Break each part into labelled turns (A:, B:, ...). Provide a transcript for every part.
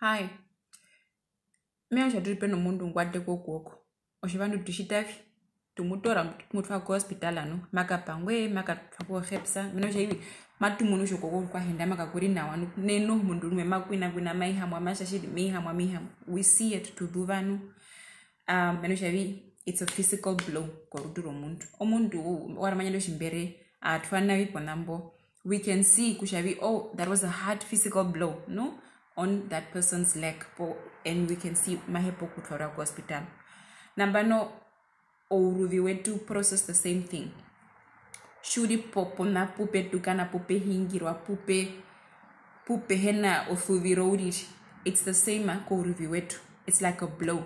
A: Hi. Mina ushadiri peno mundu ngwate kokoko. Oshivandu tushitavi. Tumutora mutfa ku hospital ano. Makapangwe, makatfa ku hepsa. Mina ushavi matu munu shokoko kwa henda makakuri na wanu. Neno mundu nume makwina kwina maihamwa mashashidi maihamwa maihamwa. We see it to duvanu. Um, mina ushavi it's a physical blow koruduro mundu. Omundu waramanya shimbere atfana wipo nambo. We can see kushavi oh that was a hard physical blow, no? On that person's leg and we can see mahepo kutwara ku hospital. Nambano ouruvi wetu process the same thing. Shuri popo na pupe tukana pupe hingirwa pupe pupe hena othuviro uriri. It's the same ah, ko uruvi wetu. It's like a blow.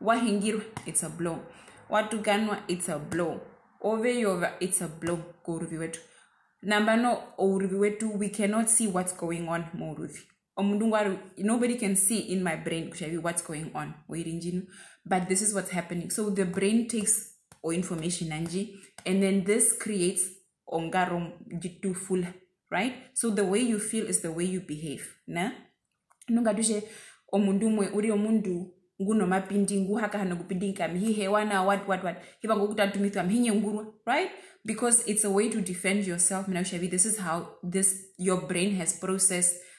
A: Wahingirwa, it's a blow. Watukanwa, it's a blow. Oveyova, it's a blow ko uruvi wetu. Nambano ouruvi wetu, we cannot see what's going on mo uruvi. Omundu ngwaru, nobody can see in my brain what's going on? But this is what's happening. So the brain takes o information and then this creates full right? So the way you feel is the way you behave na? Nungadushe omundu mwe uri omundu nguno mapindi nguhaka hano kupindika mihihe wana what what what? Hiva ngokutatumithwa mhinye ngurwa right? Because it's a way to defend yourself mina ushavi this is how this your brain has processed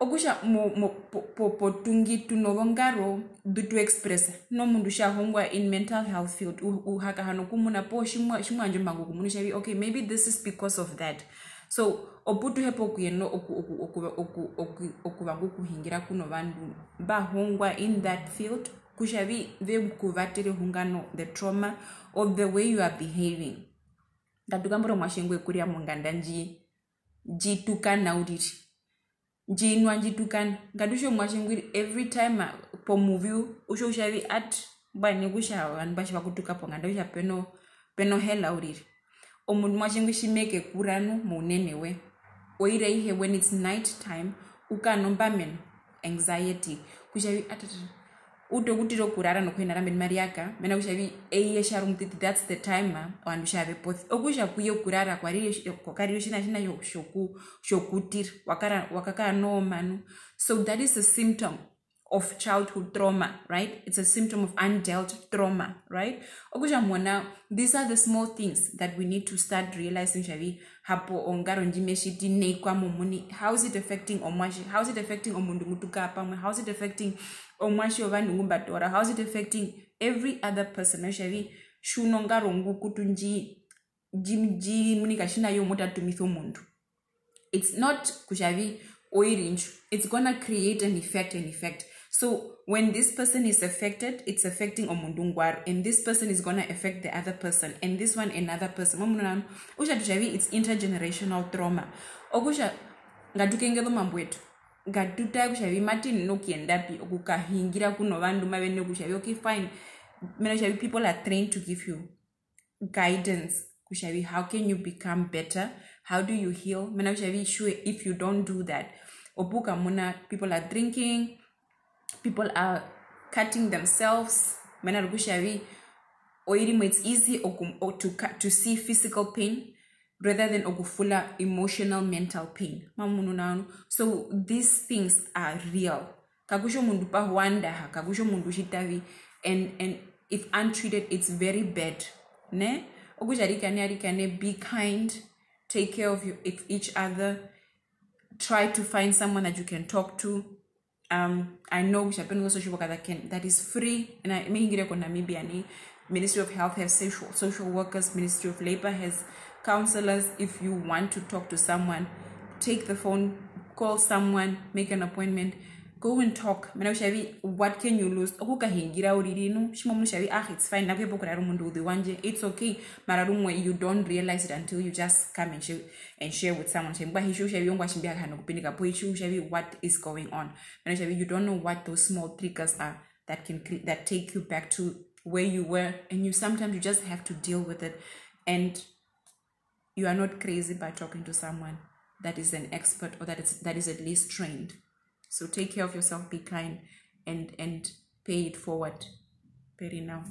A: okusha potungi tunovongaro dutu expressa nomundu shahongwa in mental health field uhakahana okumuna kumuna po shimwanjo mbangu kumunu shavi okay maybe this is because of that. So oputuhepa hepo okuvanga okuhingira kuno vandu vahongwa in that field kutjavi vekuvatire hungano the trauma of the way you are behaving. Ngatukambura omwatje kuria munganda nji njitukana uriri njinwa njitukana ngatusho mwashengwiri every time po movie usho ushavi at bani kusha vanhu vashiva kutukapo nganda usha peno peno hela uriri. Omundu mwashengwe shimeke muunene we. Oireihe when it's night time ukanombamen anxiety. Kushavi atata utokutira kurara nokuenhara mberi mari yaga mena kuxavi eiye xarumutiti that's the time ah, vanhu xave both. Okuxakuye kurara kwakariri xina xina xokutira wakakanoo manu. So that is a symptom. Of childhood trauma right? It's a symptom of undealt trauma right? Mona these are the small things that we need to start realizing shavi. Hapo ongaro njimeshiti neikwamo muni how is it affecting omwashi how is it affecting omundu mutukaa pamwe how is it affecting omwashi ovanhu ngumbatora? How is it affecting every other person oshavi shuno ngaro ngukutu nji jimunika shinayo mutatumitha omundu. It's not kushavi oirinju it's gonna create an effect an effect so when this person is affected it's affecting Omundunguaro, and this person is gonna affect the other person and this one another person. It's intergenerational trauma. Okusha ngatukengelo mambo etu ngatutai kushavi matini nokuendapi okukahingira kuno vandu mave nekushavi okay fine. Mina kushavi people are trained to give you guidance. Kushavi how can you become better? How do you heal? Mina kushavi sure if you don't do that. Opuka muna people are drinking people are cutting themselves. It's easy to, to see physical pain rather than emotional mental pain. So these things are real. And, and if untreated it's very bad. Ne? Be kind. Take care of you, each other. Try to find someone that you can talk to um, i know shapengo social worker that can that is free. And i mehingire ko namibia ni ministry of health has social, social workers ministry of labor has counselors if you want to talk to someone take the phone call someone make an appointment go and talk. Mina ushavi what can you lose? Okukahingira uririnu shimo mushavi ah it's fine nakuyepo kurari mundu udhi wanje it's okay. Mara rumwe you don't realize it until you just come and share, and share with someone. Shembwa hisho ushavi yongwa shimbia hano kupindika po hisho ushavi what is going on? Mina ushavi you don't know what those small triggers are that can that take you back to where you were and you sometimes you just have to deal with it. And you are not crazy by talking to someone that is an expert or that is that is at least trained so take care of yourself be kind and and pay it forward. Very now